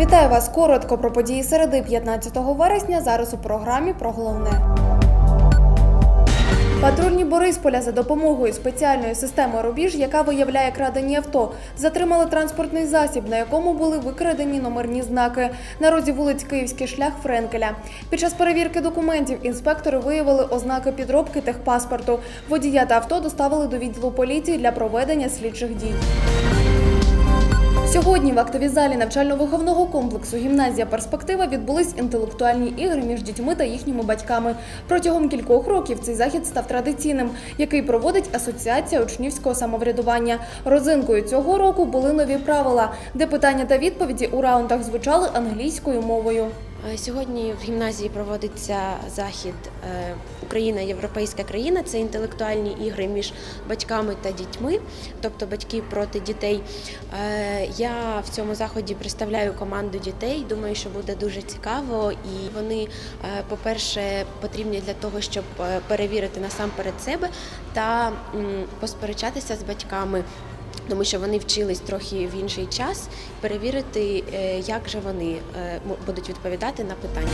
Вітаю вас коротко про події середи 15 вересня. Зараз у програмі про головне. Патрульні Борисполя за допомогою спеціальної системи рубіж, яка виявляє крадені авто, затримали транспортний засіб, на якому були викрадені номерні знаки на розі вулиць Київський шлях Френкеля. Під час перевірки документів інспектори виявили ознаки підробки техпаспорту. Водія та авто доставили до відділу поліції для проведення слідчих дій. Сьогодні в актовій залі навчально-виховного комплексу Гімназія Перспектива відбулись інтелектуальні ігри між дітьми та їхніми батьками. Протягом кількох років цей захід став традиційним, який проводить Асоціація учнівського самоврядування. Розинкою цього року були нові правила, де питання та відповіді у раундах звучали англійською мовою. Е, Сьогодні в гімназії проводиться захід е, Україна європейська країна. Це інтелектуальні ігри між батьками та дітьми, тобто батьки проти дітей. Е, Я в цьому заході представляю команду дітей. Думаю, що буде дуже цікаво, і вони, по-перше, потрібні для того, щоб перевірити насамперед себе та посперечатися з батьками. Тому що вони вчились трохи в інший час, перевірити, е, як же вони е, будуть відповідати на питання.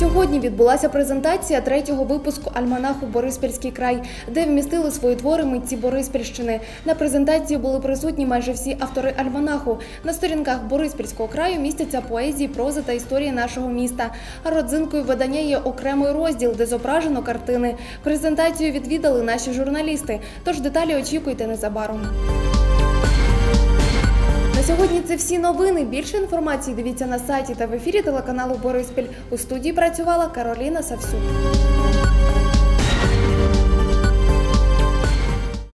Сьогодні відбулася презентація третього випуску альманаху Бориспільський край, де вмістили свої твори митці Бориспільщини. На презентації були присутні майже всі автори альманаху. На сторінках Бориспільського краю містяться поезії, прози та історії нашого міста. А родзинкою видання є окремий розділ, де зображено картини. Презентацію відвідали наші журналісти. Тож деталі очікуйте незабаром. Сьогодні це всі новини. Більше інформації дивіться на сайті та в ефірі телеканалу Бориспіль. У студії працювала Кароліна Савсюк.